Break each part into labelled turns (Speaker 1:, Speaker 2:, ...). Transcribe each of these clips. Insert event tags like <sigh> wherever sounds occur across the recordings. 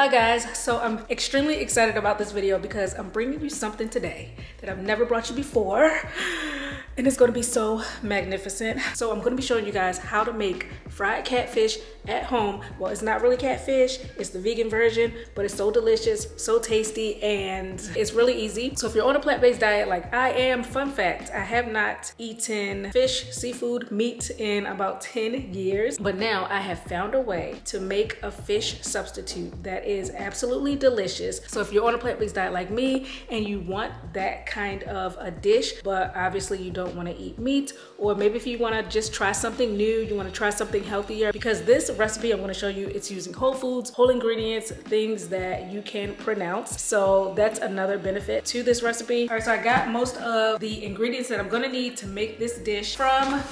Speaker 1: Hola guys, so I'm extremely excited about this video because I'm bringing you something today that I've never brought you before and it's gonna be so magnificent. So I'm gonna be showing you guys how to make fried catfish at home. Well, it's not really catfish, it's the vegan version, but it's so delicious, so tasty, and it's really easy. So if you're on a plant-based diet like I am, fun fact, I have not eaten fish, seafood, meat in about 10 years, but now I have found a way to make a fish substitute that is absolutely delicious. So if you're on a plant-based diet like me and you want that kind of a dish, but obviously you don't wanna eat meat, or maybe if you wanna just try something new, you wanna try something healthier, because this recipe I'm gonna show you, it's using whole foods, whole ingredients, things that you can pronounce. So that's another benefit to this recipe. All right, so I got most of the ingredients that I'm gonna need to make this dish from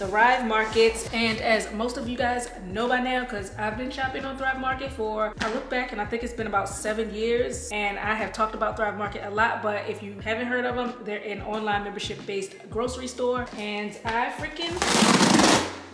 Speaker 1: Thrive Markets. And as most of you guys know by now, because I've been shopping on Thrive Market for, I look back and I think it's been about seven years. And I have talked about Thrive Market a lot, but if you haven't heard of them, they're an online membership based grocery store. And I freaking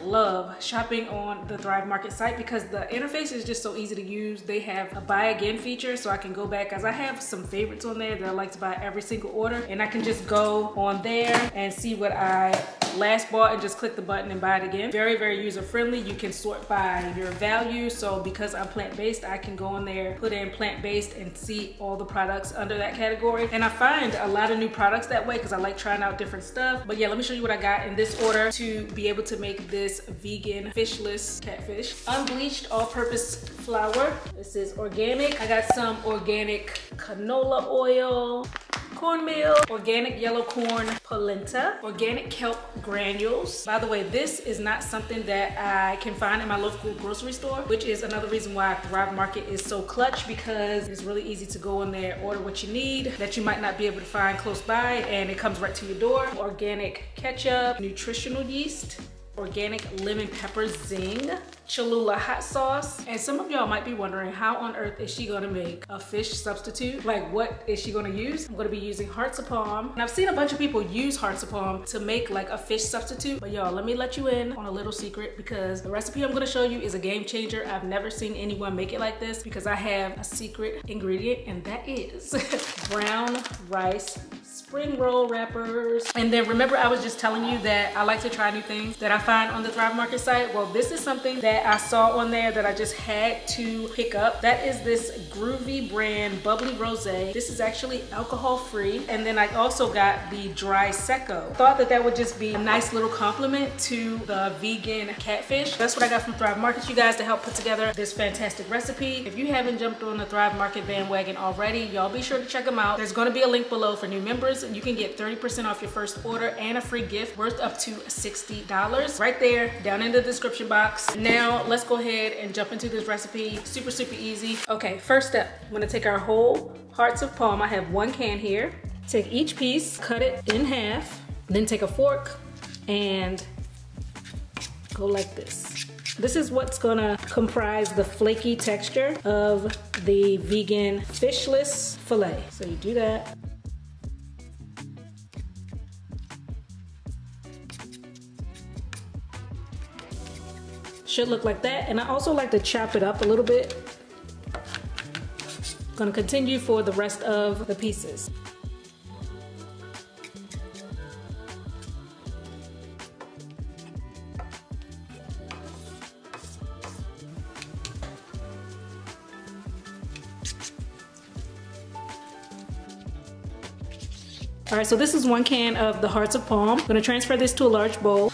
Speaker 1: love shopping on the Thrive Market site because the interface is just so easy to use. They have a buy again feature so I can go back as I have some favorites on there that I like to buy every single order and I can just go on there and see what I last bought and just click the button and buy it again. Very, very user friendly. You can sort by your value. So because I'm plant-based, I can go in there, put in plant-based and see all the products under that category. And I find a lot of new products that way because I like trying out different stuff. But yeah, let me show you what I got in this order to be able to make this vegan fishless catfish. Unbleached all-purpose flour. This is organic. I got some organic canola oil cornmeal, organic yellow corn polenta, organic kelp granules. By the way, this is not something that I can find in my local grocery store, which is another reason why Thrive Market is so clutch because it's really easy to go in there, order what you need that you might not be able to find close by and it comes right to your door. Organic ketchup, nutritional yeast, organic lemon pepper zing, Cholula hot sauce. And some of y'all might be wondering how on earth is she gonna make a fish substitute? Like what is she gonna use? I'm gonna be using hearts of palm. And I've seen a bunch of people use hearts of palm to make like a fish substitute. But y'all, let me let you in on a little secret because the recipe I'm gonna show you is a game changer. I've never seen anyone make it like this because I have a secret ingredient and that is <laughs> brown rice spring roll wrappers. And then remember I was just telling you that I like to try new things that I find on the Thrive Market site. Well, this is something that I saw on there that I just had to pick up. That is this Grüvi brand Bubbly Rosé. This is actually alcohol free. And then I also got the Dry Secco. Thought that that would just be a nice little complement to the vegan catfish. That's what I got from Thrive Market, you guys, to help put together this fantastic recipe. If you haven't jumped on the Thrive Market bandwagon already, y'all be sure to check them out. There's gonna be a link below for new members you can get 30% off your first order and a free gift worth up to $60 right there down in the description box. Now let's go ahead and jump into this recipe. Super, super easy. Okay, first step, I'm gonna take our whole hearts of palm. I have one can here. Take each piece, cut it in half, then take a fork and go like this. This is what's gonna comprise the flaky texture of the vegan fishless filet. So you do that. Should look like that. And I also like to chop it up a little bit. Gonna continue for the rest of the pieces. All right, so this is one can of the Hearts of Palm. I'm gonna transfer this to a large bowl.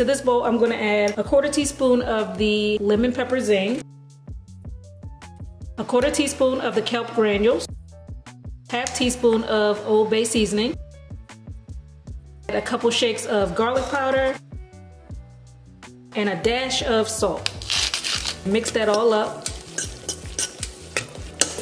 Speaker 1: To this bowl, I'm gonna add a quarter teaspoon of the lemon pepper zing, a quarter teaspoon of the kelp granules, half teaspoon of Old Bay seasoning, a couple shakes of garlic powder, and a dash of salt. Mix that all up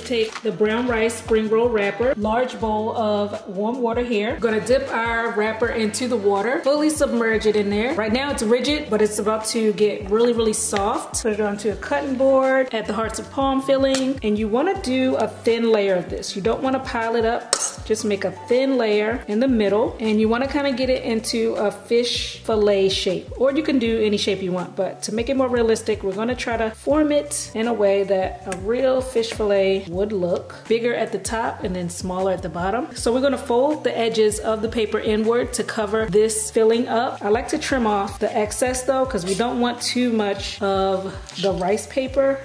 Speaker 1: take the brown rice spring roll wrapper, large bowl of warm water here. We're gonna dip our wrapper into the water, fully submerge it in there. Right now it's rigid, but it's about to get really, really soft. Put it onto a cutting board, add the hearts of palm filling, and you wanna do a thin layer of this. You don't wanna pile it up just make a thin layer in the middle and you wanna kinda get it into a fish fillet shape. Or you can do any shape you want, but to make it more realistic, we're gonna try to form it in a way that a real fish fillet would look. Bigger at the top and then smaller at the bottom. So we're gonna fold the edges of the paper inward to cover this filling up. I like to trim off the excess though, because we don't want too much of the rice paper.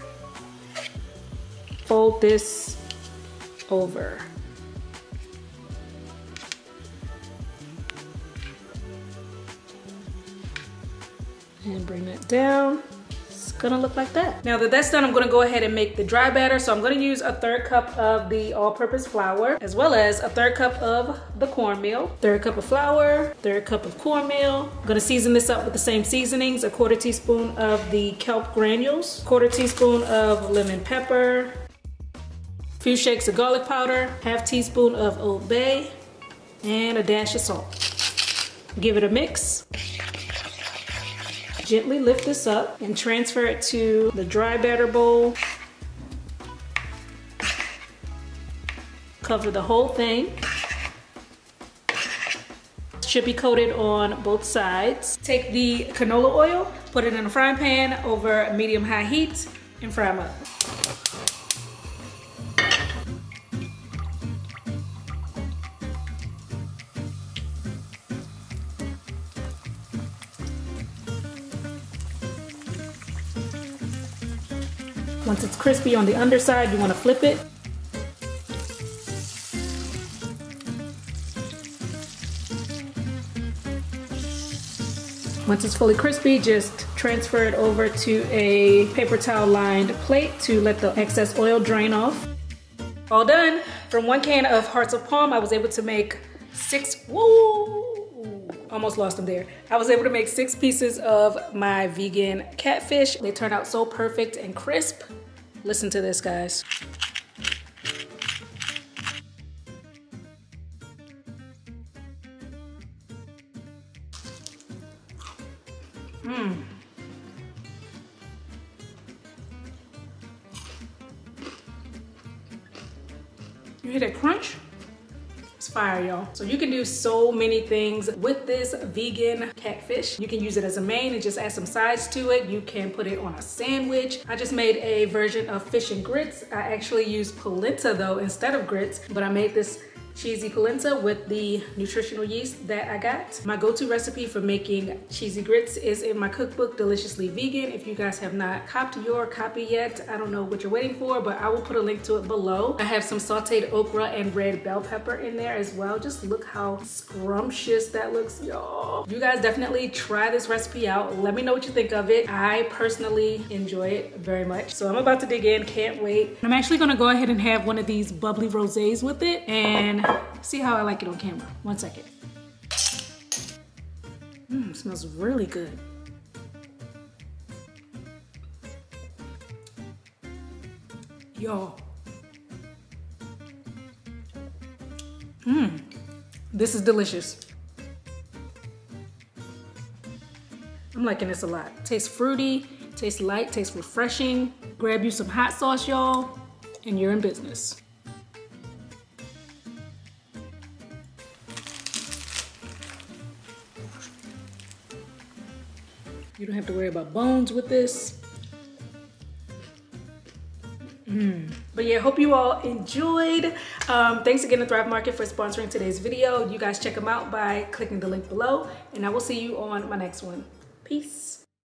Speaker 1: Fold this over. And bring that down It's gonna look like that. Now that that's done, I'm gonna go ahead and make the dry batter. So I'm gonna use a third cup of the all-purpose flour, as well as a third cup of the cornmeal, third cup of flour, third cup of cornmeal. I'm gonna season this up with the same seasonings, a quarter teaspoon of the kelp granules, quarter teaspoon of lemon pepper, a few shakes of garlic powder, half teaspoon of Old Bay, and a dash of salt. Give it a mix. Gently lift this up and transfer it to the dry batter bowl. Cover the whole thing. Should be coated on both sides. Take the canola oil, put it in a frying pan over medium-high heat, and fry them up. Once it's crispy on the underside, you wanna flip it. Once it's fully crispy, just transfer it over to a paper towel lined plate to let the excess oil drain off. All done. From one can of Hearts of Palm, I was able to make six, woo, almost lost them there. I was able to make six pieces of my vegan catfish. They turned out so perfect and crisp. Listen to this, guys. Mmm. You hear that crunch? Fire, y'all. So you can do so many things with this vegan catfish. You can use it as a main and just add some sides to it. You can put it on a sandwich. I just made a version of fish and grits. I actually used polenta though instead of grits, but I made this cheesy polenta with the nutritional yeast that I got. My go-to recipe for making cheesy grits is in my cookbook, Deliciously Vegan. If you guys have not copped your copy yet, I don't know what you're waiting for, but I will put a link to it below. I have some sauteed okra and red bell pepper in there as well. Just look how scrumptious that looks, y'all. You guys definitely try this recipe out. Let me know what you think of it. I personally enjoy it very much. So I'm about to dig in, can't wait. I'm actually gonna go ahead and have one of these bubbly rosés with it and see how I like it on camera. One second. Mmm, smells really good. Y'all. Mmm, this is delicious. I'm liking this a lot. Tastes fruity, tastes light, tastes refreshing. Grab you some hot sauce, y'all, and you're in business. You don't have to worry about bones with this. Mm. But yeah, hope you all enjoyed. Um, thanks again to Thrive Market for sponsoring today's video. You guys check them out by clicking the link below and I will see you on my next one. Peace.